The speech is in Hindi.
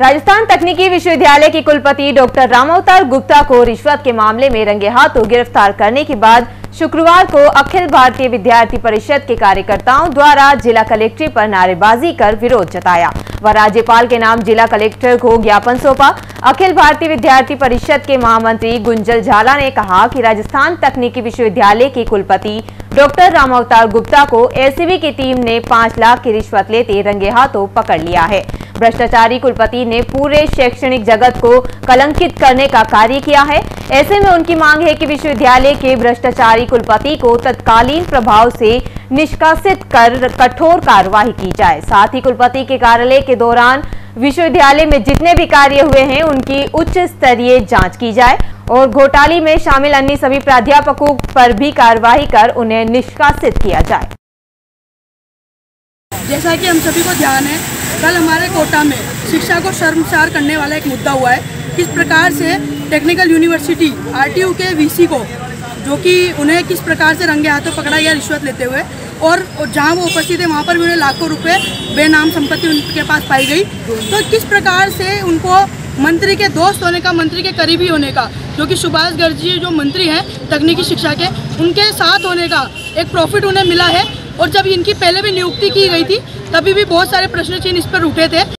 राजस्थान तकनीकी विश्वविद्यालय के कुलपति डॉक्टर रामावतार गुप्ता को रिश्वत के मामले में रंगे हाथों गिरफ़्तार करने के बाद शुक्रवार को अखिल भारतीय विद्यार्थी परिषद के कार्यकर्ताओं द्वारा जिला कलेक्ट्रेट पर नारेबाजी कर विरोध जताया। व राज्यपाल के नाम जिला कलेक्टर को ज्ञापन सौंपा। अखिल भारतीय विद्यार्थी परिषद के महामंत्री गुंजल झाला ने कहा कि राजस्थान तकनीकी विश्वविद्यालय के कुलपति डॉक्टर रामावतार गुप्ता को एसीबी की टीम ने पाँच लाख की रिश्वत लेते रंगे हाथों पकड़ लिया है। भ्रष्टाचारी कुलपति ने पूरे शैक्षणिक जगत को कलंकित करने का कार्य किया है। ऐसे में उनकी मांग है कि विश्वविद्यालय के भ्रष्टाचारी कुलपति को तत्कालीन प्रभाव से निष्कासित कर कठोर कार्रवाई की जाए। साथ ही कुलपति के कार्यालय के दौरान विश्वविद्यालय में जितने भी कार्य हुए हैं, उनकी उच्च स्तरीय जाँच की जाए और घोटाले में शामिल अन्य सभी प्राध्यापकों पर भी कार्रवाई कर उन्हें निष्कासित किया जाए। जैसा कि हम सभी को ध्यान है, कल हमारे कोटा में शिक्षा को शर्मसार करने वाला एक मुद्दा हुआ है। किस प्रकार से टेक्निकल यूनिवर्सिटी, आरटीयू के वीसी को, जो कि उन्हें किस प्रकार से रंगे हाथों पकड़ा गया, रिश्वत लेते हुए, और जहाँ वो उपस्थित है वहाँ पर भी उन्हें लाखों रुपए बेनाम संपत्ति उनके पास पाई गई। तो किस प्रकार से उनको मंत्री के दोस्त होने का, मंत्री के करीबी होने का, जो कि सुभाष गर्जी जो मंत्री हैं, तकनीकी शिक्षा के, उनके साथ होने का एक प्रॉफिट उन्हें मिला है और जब इनकी पहले भी नियुक्ति की गई थी, तभी भी बहुत सारे प्रश्न चिन्ह इस पर उठे थे।